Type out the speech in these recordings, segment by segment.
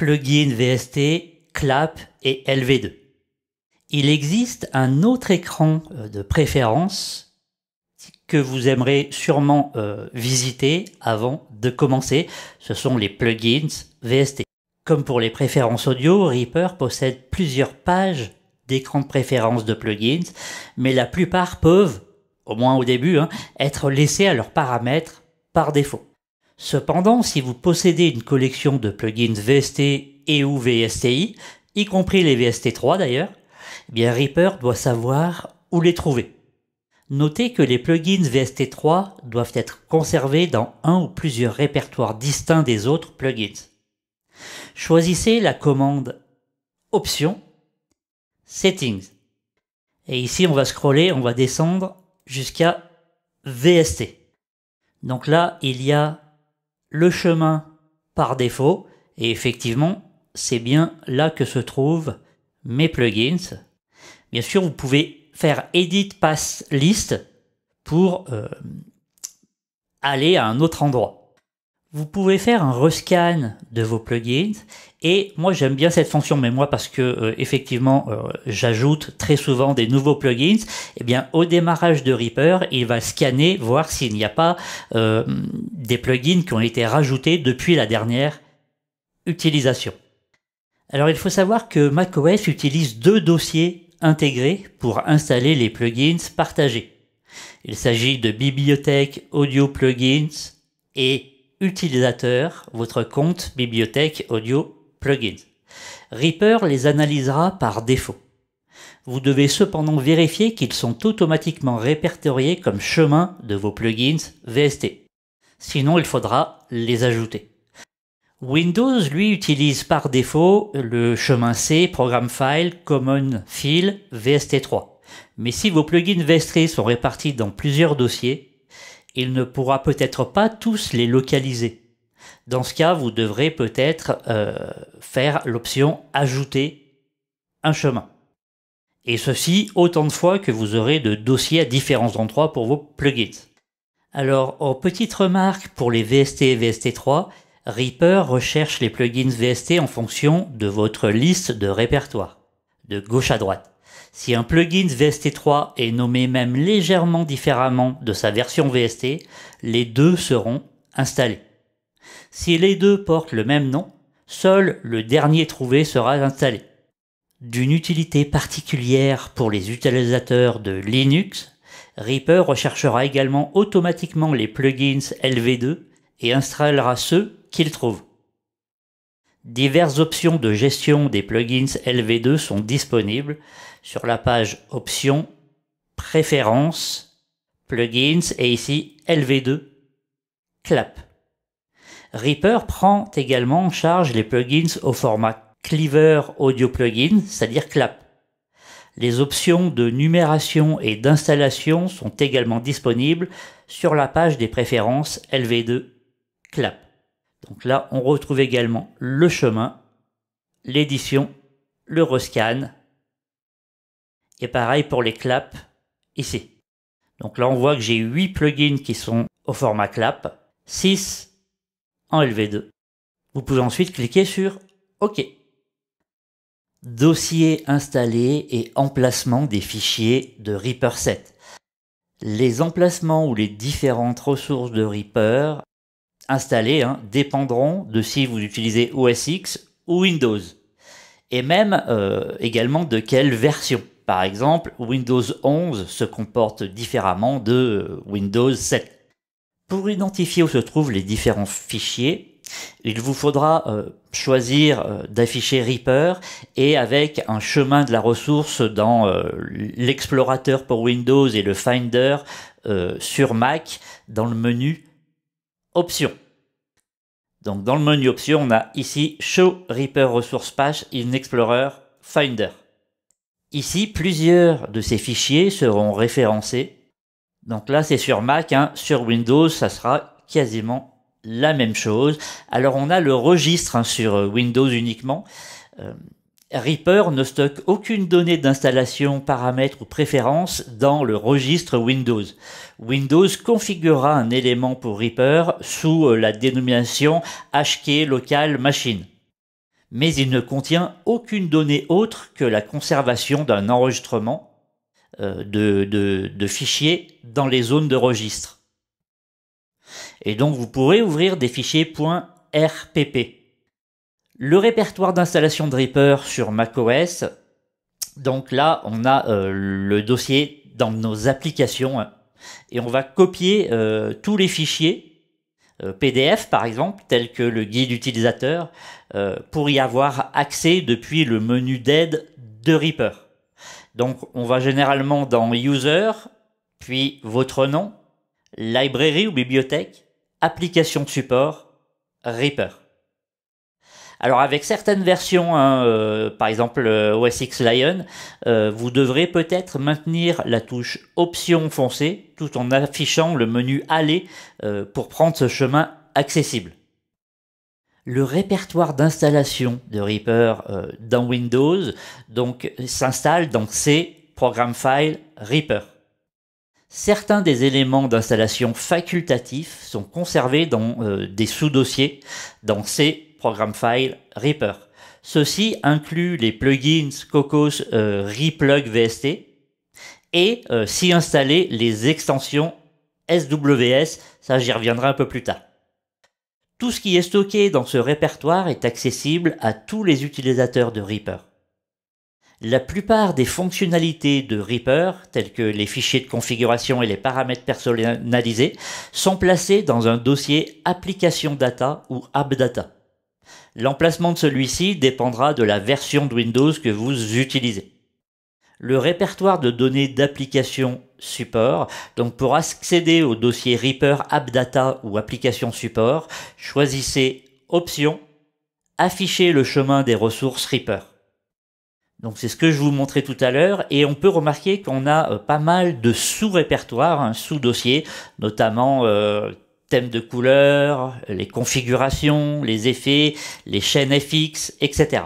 plugin VST, clap et LV2. Il existe un autre écran euh, de préférence que vous aimerez sûrement euh, visiter avant de commencer. Ce sont les plugins VST. Comme pour les préférences audio, Reaper possède plusieurs pages d'écran de préférence de plugins, mais la plupart peuvent, au moins au début, hein, être laissés à leurs paramètres par défaut. Cependant, si vous possédez une collection de plugins VST et ou VSTI, y compris les VST3 d'ailleurs, eh bien Reaper doit savoir où les trouver. Notez que les plugins VST3 doivent être conservés dans un ou plusieurs répertoires distincts des autres plugins. Choisissez la commande Options, Settings. Et ici, on va scroller, on va descendre jusqu'à VST. Donc là, il y a le chemin par défaut, et effectivement, c'est bien là que se trouvent mes plugins. Bien sûr, vous pouvez faire Edit Pass List pour euh, aller à un autre endroit. Vous pouvez faire un rescan de vos plugins et moi j'aime bien cette fonction mais moi parce que euh, effectivement euh, j'ajoute très souvent des nouveaux plugins eh bien au démarrage de Reaper il va scanner voir s'il n'y a pas des plugins qui ont été rajoutés depuis la dernière utilisation. Alors il faut savoir que macOS utilise deux dossiers intégrés pour installer les plugins partagés. Il s'agit de bibliothèque audio plugins et utilisateur, votre compte bibliothèque audio plugins. Reaper les analysera par défaut. Vous devez cependant vérifier qu'ils sont automatiquement répertoriés comme chemin de vos plugins VST. Sinon, il faudra les ajouter. Windows, lui, utilise par défaut le chemin C, Programme File, Common File, VST3. Mais si vos plugins VST sont répartis dans plusieurs dossiers, il ne pourra peut-être pas tous les localiser. Dans ce cas, vous devrez peut-être euh, faire l'option Ajouter un chemin. Et ceci autant de fois que vous aurez de dossiers à différents endroits pour vos plugins. Alors, en petite remarque pour les VST et VST3, Reaper recherche les plugins VST en fonction de votre liste de répertoire, de gauche à droite. Si un plugin VST3 est nommé même légèrement différemment de sa version VST, les deux seront installés. Si les deux portent le même nom, seul le dernier trouvé sera installé. D'une utilité particulière pour les utilisateurs de Linux, Reaper recherchera également automatiquement les plugins LV2 et installera ceux qu'il trouve. Diverses options de gestion des plugins LV2 sont disponibles sur la page Options, Préférences, Plugins et ici LV2, Clap. Reaper prend également en charge les plugins au format Cleaver Audio Plugin, c'est-à-dire Clap. Les options de numération et d'installation sont également disponibles sur la page des préférences LV2 Clap. Donc là, on retrouve également le chemin, l'édition, le rescan. Et pareil pour les claps ici. Donc là, on voit que j'ai 8 plugins qui sont au format clap, 6 en LV2. Vous pouvez ensuite cliquer sur OK. Dossier installé et emplacement des fichiers de Reaper 7. Les emplacements ou les différentes ressources de Reaper installés hein, dépendront de si vous utilisez OS X ou Windows. Et même euh, également de quelle version. Par exemple, Windows 11 se comporte différemment de euh, Windows 7. Pour identifier où se trouvent les différents fichiers, il vous faudra euh, choisir d'afficher Reaper et avec un chemin de la ressource dans l'explorateur pour Windows et le Finder sur Mac dans le menu Options. Donc dans le menu Options, on a ici Show Reaper Resource Page in Explorer Finder. Ici, plusieurs de ces fichiers seront référencés. Donc là, c'est sur Mac. Hein. Sur Windows, ça sera quasiment la même chose. Alors on a le registre hein, sur Windows uniquement. Euh, Reaper ne stocke aucune donnée d'installation, paramètres ou préférences dans le registre Windows. Windows configurera un élément pour Reaper sous la dénomination HK Local Machine. mais il ne contient aucune donnée autre que la conservation d'un enregistrement euh, de, de, fichiers dans les zones de registre. Et donc vous pourrez ouvrir des fichiers .rpp. Le répertoire d'installation de Reaper sur macOS, donc là on a euh, le dossier dans nos applications hein, et on va copier euh, tous les fichiers PDF par exemple, tels que le guide utilisateur, pour y avoir accès depuis le menu d'aide de Reaper. Donc on va généralement dans User, puis votre nom, Library ou bibliothèque, application de support, Reaper. Alors avec certaines versions, hein, euh, par exemple euh, OS X Lion, euh, vous devrez peut-être maintenir la touche Option foncée tout en affichant le menu Aller pour prendre ce chemin accessible le répertoire d'installation de Reaper dans Windows donc s'installe dans C Program File Reaper. Certains des éléments d'installation facultatifs sont conservés dans des sous-dossiers dans C Program File Reaper. Ceci inclut les plugins Cocos euh, Replug VST et s'y installer les extensions SWS, ça j'y reviendrai un peu plus tard. Tout ce qui est stocké dans ce répertoire est accessible à tous les utilisateurs de Reaper. La plupart des fonctionnalités de Reaper, telles que les fichiers de configuration et les paramètres personnalisés, sont placés dans un dossier Application Data ou AppData. L'emplacement de celui-ci dépendra de la version de Windows que vous utilisez le répertoire de données d'application support. Donc pour accéder au dossier Reaper App Data ou application support, choisissez Option, afficher le chemin des ressources Reaper. Donc c'est ce que je vous montrais tout à l'heure et on peut remarquer qu'on a euh, pas mal de sous-répertoires, hein, sous-dossiers, notamment euh, thèmes de couleurs, les configurations, les effets, les chaînes FX, etc.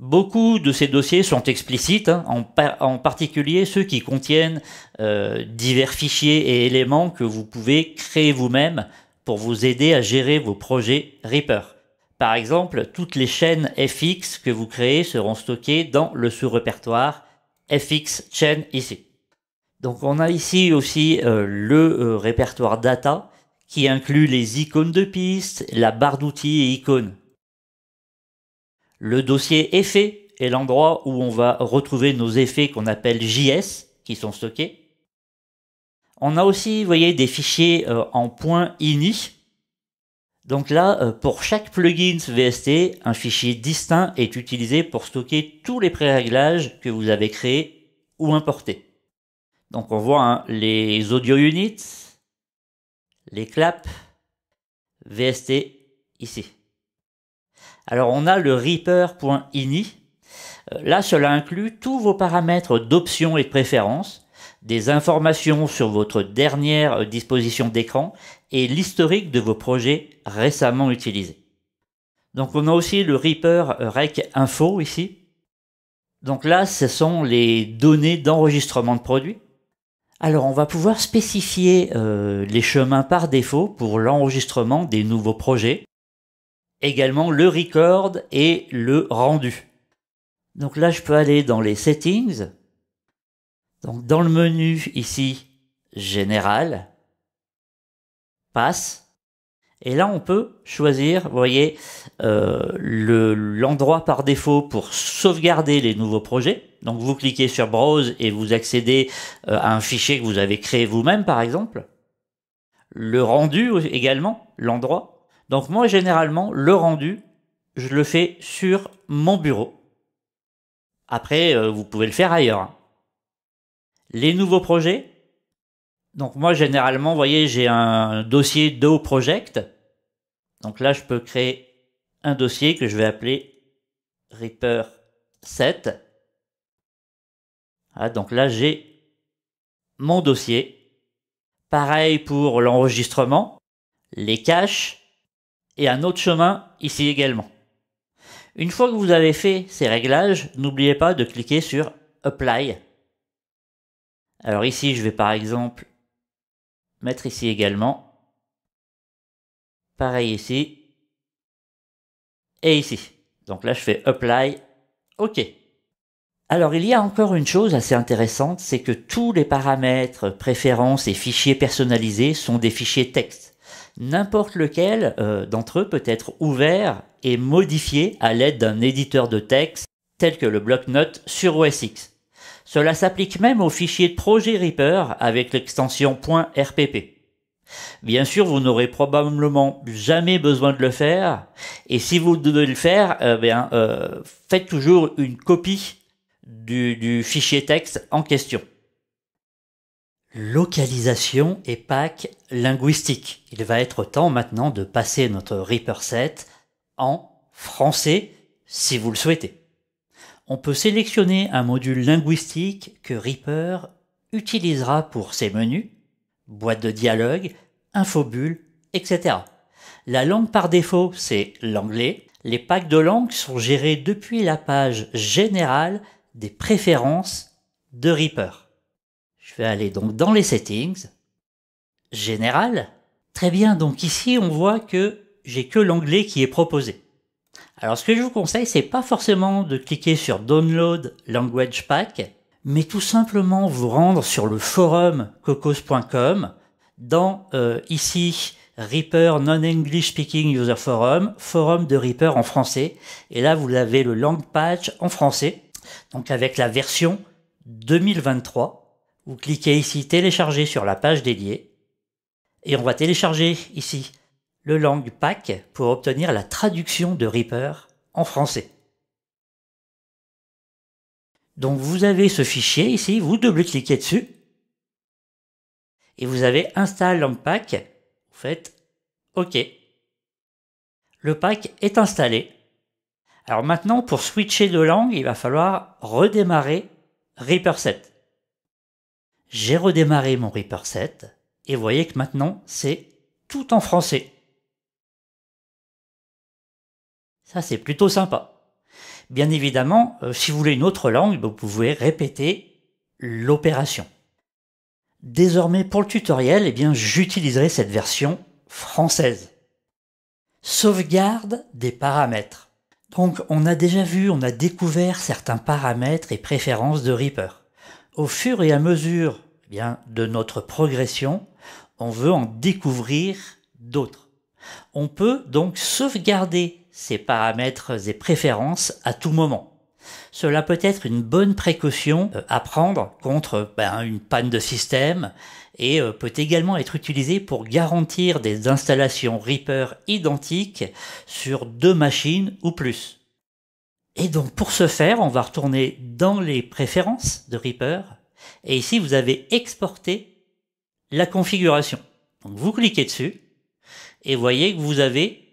Beaucoup de ces dossiers sont explicites, hein, en, particulier ceux qui contiennent euh, divers fichiers et éléments que vous pouvez créer vous-même pour vous aider à gérer vos projets Reaper. Par exemple, toutes les chaînes FX que vous créez seront stockées dans le sous-répertoire FX chain ici. Donc on a ici aussi euh, le euh, répertoire data qui inclut les icônes de pistes, la barre d'outils et icônes. Le dossier effet est l'endroit où on va retrouver nos effets qu'on appelle JS, qui sont stockés. On a aussi, vous voyez, des fichiers euh, en point .ini. Donc là, euh, pour chaque plugin VST, un fichier distinct est utilisé pour stocker tous les pré-réglages que vous avez créés ou importés. Donc on voit hein, les audio units, les claps, VST ici. Alors on a le reaper.ini. Euh, là, cela inclut tous vos paramètres d'options et de préférences, des informations sur votre dernière disposition d'écran et l'historique de vos projets récemment utilisés. Donc on a aussi le Reaper Rec Info ici. Donc là, ce sont les données d'enregistrement de produits. Alors on va pouvoir spécifier euh, les chemins par défaut pour l'enregistrement des nouveaux projets également le record et le rendu. Donc là, je peux aller dans les settings. Donc dans le menu ici, général, passe. Et là, on peut choisir, vous voyez, euh, l'endroit par défaut pour sauvegarder les nouveaux projets. Donc vous cliquez sur Browse et vous accédez euh, à un fichier que vous avez créé vous-même, par exemple. Le rendu également, l'endroit. Donc moi, généralement, le rendu, je le fais sur mon bureau. Après, euh, vous pouvez le faire ailleurs. Les nouveaux projets. Donc moi, généralement, vous voyez, j'ai un dossier Do Project. Donc là, je peux créer un dossier que je vais appeler Reaper 7. Ah, donc là, j'ai mon dossier. Pareil pour l'enregistrement, les caches, et un autre chemin ici également. Une fois que vous avez fait ces réglages, n'oubliez pas de cliquer sur Apply. Alors ici, je vais par exemple mettre ici également. Pareil ici. Et ici. Donc là, je fais Apply. OK. Alors il y a encore une chose assez intéressante, c'est que tous les paramètres, préférences et fichiers personnalisés sont des fichiers texte. N'importe lequel euh, d'entre eux peut être ouvert et modifié à l'aide d'un éditeur de texte tel que le bloc-notes sur OS X. Cela s'applique même aux fichiers de projet Reaper avec l'extension .rpp. Bien sûr, vous n'aurez probablement jamais besoin de le faire, et si vous devez le faire, euh, bien, euh, faites toujours une copie du, fichier texte en question. Localisation et pack linguistique. Il va être temps maintenant de passer notre Reaper 7 en français si vous le souhaitez. On peut sélectionner un module linguistique que Reaper utilisera pour ses menus, boîte de dialogue, infobulle, etc. La langue par défaut, c'est l'anglais. Les packs de langue sont gérés depuis la page générale des préférences de Reaper. Je vais aller donc dans les settings, général. Très bien, donc ici on voit que j'ai que l'anglais qui est proposé. Alors ce que je vous conseille, c'est pas forcément de cliquer sur Download Language Pack, mais tout simplement vous rendre sur le forum cocos.com, dans euh, ici Reaper Non-English Speaking User Forum, forum de Reaper en français, et là vous avez le Lang Patch en français, donc avec la version 2023. Vous cliquez ici télécharger sur la page dédiée et on va télécharger ici le Lang Pack pour obtenir la traduction de Reaper en français. Donc vous avez ce fichier ici, vous double-cliquez dessus et vous avez Install Lang Pack. Vous faites OK. Le pack est installé. Alors maintenant, pour switcher de langue, il va falloir redémarrer Reaper 7. J'ai redémarré mon Reaper 7 et vous voyez que maintenant c'est tout en français. Ça c'est plutôt sympa. Bien évidemment, euh, si vous voulez une autre langue, vous pouvez répéter l'opération. Désormais pour le tutoriel, eh bien j'utiliserai cette version française. Sauvegarde des paramètres. Donc on a déjà vu, on a découvert certains paramètres et préférences de Reaper. Au fur et à mesure eh bien, de notre progression, on veut en découvrir d'autres. On peut donc sauvegarder ces paramètres et préférences à tout moment. Cela peut être une bonne précaution euh, à prendre contre ben, une panne de système et euh, peut également être utilisé pour garantir des installations Reaper identiques sur deux machines ou plus. Et donc pour ce faire, on va retourner dans les préférences de Reaper et ici vous avez exporté la configuration. Donc vous cliquez dessus et voyez que vous avez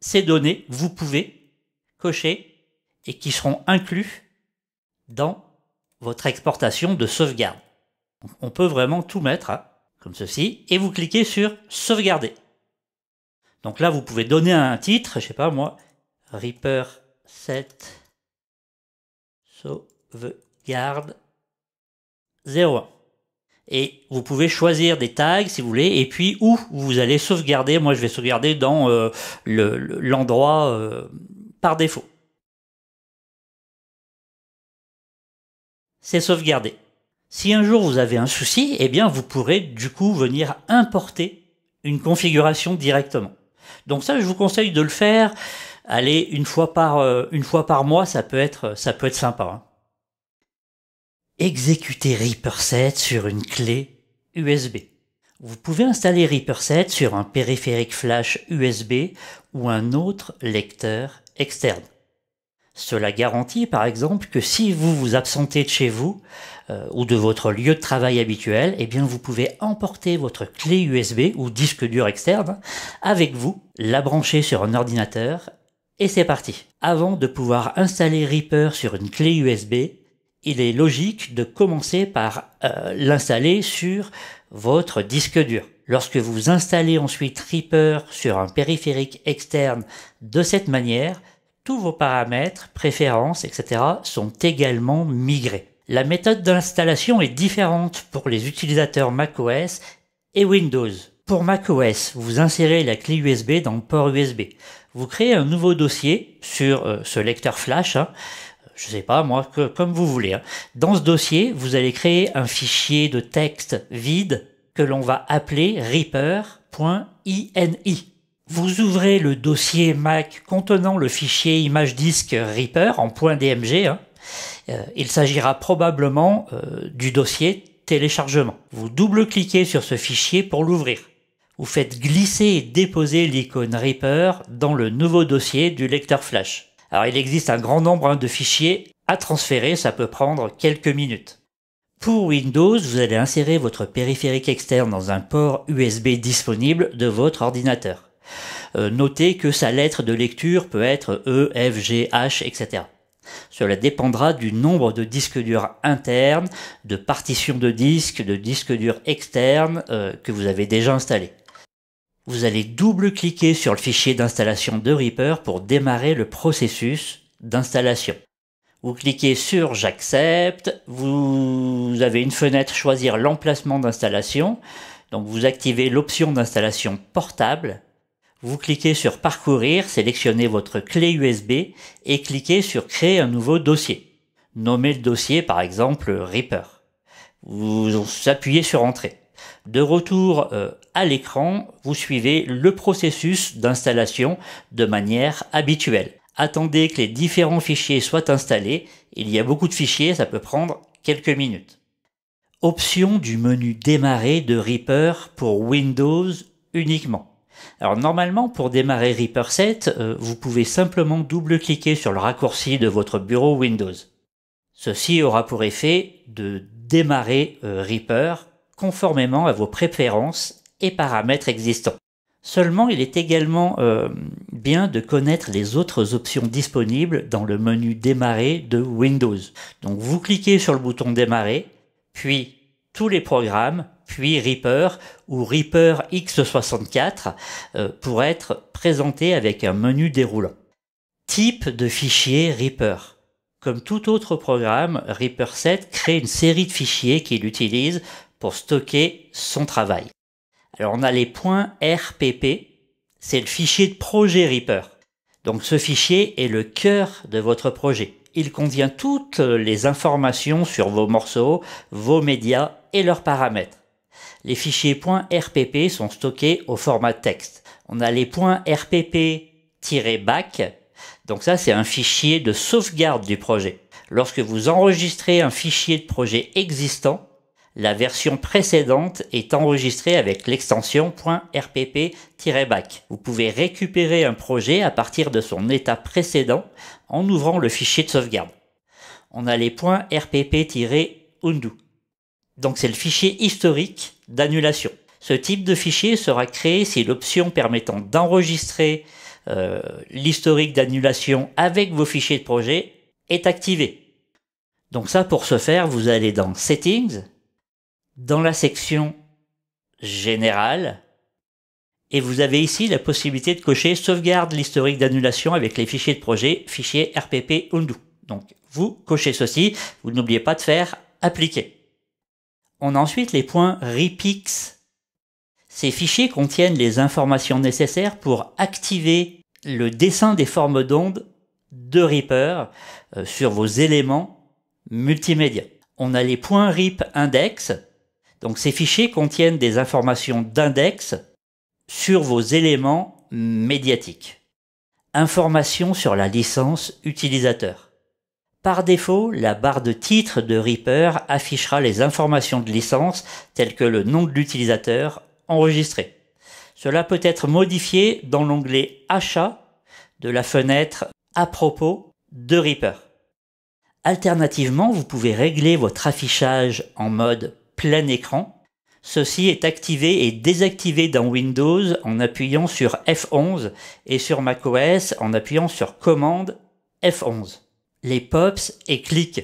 ces données vous pouvez cocher et qui seront inclus dans votre exportation de sauvegarde. On peut vraiment tout mettre hein, comme ceci et vous cliquez sur sauvegarder. Donc là, vous pouvez donner un titre, je sais pas moi, Reaper 7 sauvegarde 01. Et vous pouvez choisir des tags si vous voulez, et puis où vous allez sauvegarder. Moi, je vais sauvegarder dans euh, l'endroit euh, par défaut. c'est sauvegardé. Si un jour vous avez un souci, eh bien vous pourrez du coup venir importer une configuration directement. Donc ça, je vous conseille de le faire. Allez, une fois par euh, une fois par mois, ça peut être ça peut être sympa. Hein. Exécuter Reaper 7 sur une clé USB. Vous pouvez installer Reaper 7 sur un périphérique flash USB ou un autre lecteur externe. Cela garantit par exemple que si vous vous absentez de chez vous euh, ou de votre lieu de travail habituel, eh bien vous pouvez emporter votre clé USB ou disque dur externe avec vous, la brancher sur un ordinateur et c'est parti. Avant de pouvoir installer Reaper sur une clé USB, il est logique de commencer par euh, l'installer sur votre disque dur. Lorsque vous installez ensuite Reaper sur un périphérique externe de cette manière, tous vos paramètres, préférences, etc. sont également migrés. La méthode d'installation est différente pour les utilisateurs macOS et Windows. Pour macOS, vous insérez la clé USB dans le port USB. Vous créez un nouveau dossier sur euh, ce lecteur flash, hein, je sais pas moi, que, comme vous voulez. Hein. Dans ce dossier, vous allez créer un fichier de texte vide que l'on va appeler reaper.ini. Vous ouvrez le dossier Mac contenant le fichier image disque Reaper en .dmg. Hein. Euh, il s'agira probablement euh, du dossier téléchargement. Vous double-cliquez sur ce fichier pour l'ouvrir. Vous faites glisser et déposer l'icône Reaper dans le nouveau dossier du lecteur flash. Alors il existe un grand nombre hein, de fichiers à transférer, ça peut prendre quelques minutes. Pour Windows, vous allez insérer votre périphérique externe dans un port USB disponible de votre ordinateur. Euh, notez que sa lettre de lecture peut être E, F, G, H, etc. Cela dépendra du nombre de disques durs internes, de partitions de disques, de disques durs externes euh, que vous avez déjà installés. Vous allez double-cliquer sur le fichier d'installation de Reaper pour démarrer le processus d'installation. Vous cliquez sur J'accepte, vous avez une fenêtre Choisir l'emplacement d'installation, donc vous activez l'option d'installation portable vous cliquez sur Parcourir, sélectionnez votre clé USB et cliquez sur Créer un nouveau dossier. Nommez le dossier par exemple Reaper. Vous appuyez sur Entrée. De retour euh, à l'écran, vous suivez le processus d'installation de manière habituelle. Attendez que les différents fichiers soient installés. Il y a beaucoup de fichiers, ça peut prendre quelques minutes. Option du menu Démarrer de Reaper pour Windows uniquement. Alors normalement, pour démarrer Reaper 7, euh, vous pouvez simplement double-cliquer sur le raccourci de votre bureau Windows. Ceci aura pour effet de démarrer euh, Reaper conformément à vos préférences et paramètres existants. Seulement, il est également euh, bien de connaître les autres options disponibles dans le menu Démarrer de Windows. Donc vous cliquez sur le bouton Démarrer, puis tous les programmes, puis Reaper ou Reaper X64 euh, pour être présenté avec un menu déroulant. Type de fichier Reaper. Comme tout autre programme, Reaper 7 crée une série de fichiers qu'il utilise pour stocker son travail. Alors on a les points RPP, c'est le fichier de projet Reaper. Donc ce fichier est le cœur de votre projet. Il contient toutes les informations sur vos morceaux, vos médias et leurs paramètres les fichiers .rpp sont stockés au format texte. On a les .rpp-back, donc ça c'est un fichier de sauvegarde du projet. Lorsque vous enregistrez un fichier de projet existant, la version précédente est enregistrée avec l'extension .rpp-back. Vous pouvez récupérer un projet à partir de son état précédent en ouvrant le fichier de sauvegarde. On a les .rpp-undo. Donc c'est le fichier historique d'annulation. Ce type de fichier sera créé si l'option permettant d'enregistrer euh, l'historique d'annulation avec vos fichiers de projet est activée. Donc ça, pour ce faire, vous allez dans Settings, dans la section Générale, et vous avez ici la possibilité de cocher Sauvegarde l'historique d'annulation avec les fichiers de projet, fichier RPP Undo. Donc vous cochez ceci, vous n'oubliez pas de faire Appliquer. On a ensuite les points REPIX. Ces fichiers contiennent les informations nécessaires pour activer le dessin des formes d'ondes de Reaper euh, sur vos éléments multimédia. On a les points RIP index. Donc ces fichiers contiennent des informations d'index sur vos éléments médiatiques. Informations sur la licence utilisateur. Par défaut, la barre de titre de Reaper affichera les informations de licence telles que le nom de l'utilisateur enregistré. Cela peut être modifié dans l'onglet Achat de la fenêtre À propos de Reaper. Alternativement, vous pouvez régler votre affichage en mode plein écran. Ceci est activé et désactivé dans Windows en appuyant sur F11 et sur macOS en appuyant sur Commande F11 les pops et clics.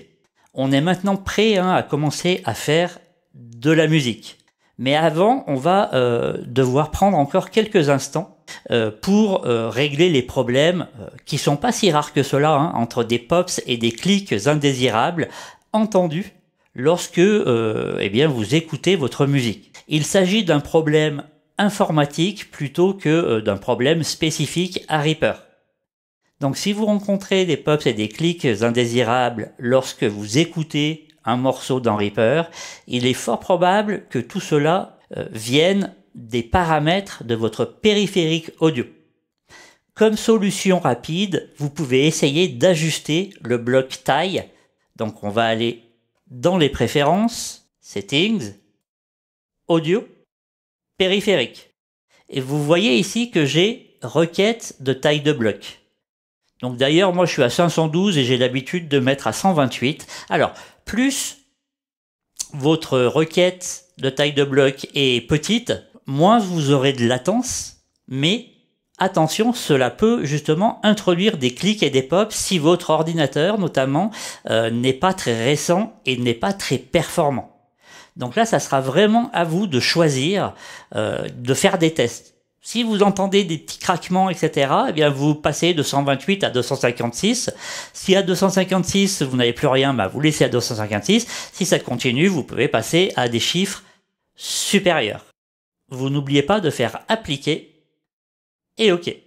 On est maintenant prêt hein, à commencer à faire de la musique. Mais avant, on va euh, devoir prendre encore quelques instants euh, pour euh, régler les problèmes qui sont pas si rares que cela hein, entre des pops et des clics indésirables entendus lorsque eh bien vous écoutez votre musique. Il s'agit d'un problème informatique plutôt que euh, d'un problème spécifique à Reaper. Donc si vous rencontrez des pops et des clics indésirables lorsque vous écoutez un morceau dans Reaper, il est fort probable que tout cela euh, vienne des paramètres de votre périphérique audio. Comme solution rapide, vous pouvez essayer d'ajuster le bloc taille. Donc on va aller dans les préférences, settings, audio, périphérique. Et vous voyez ici que j'ai requête de taille de bloc. Donc d'ailleurs, moi je suis à 512 et j'ai l'habitude de mettre à 128. Alors, plus votre requête de taille de bloc est petite, moins vous aurez de latence, mais attention, cela peut justement introduire des clics et des pops si votre ordinateur notamment euh, n'est pas très récent et n'est pas très performant. Donc là, ça sera vraiment à vous de choisir, euh, de faire des tests. Si vous entendez des petits craquements, etc., eh bien vous passez de 128 à 256. Si à 256 vous n'avez plus rien, bah vous laissez à 256. Si ça continue, vous pouvez passer à des chiffres supérieurs. Vous n'oubliez pas de faire appliquer et OK.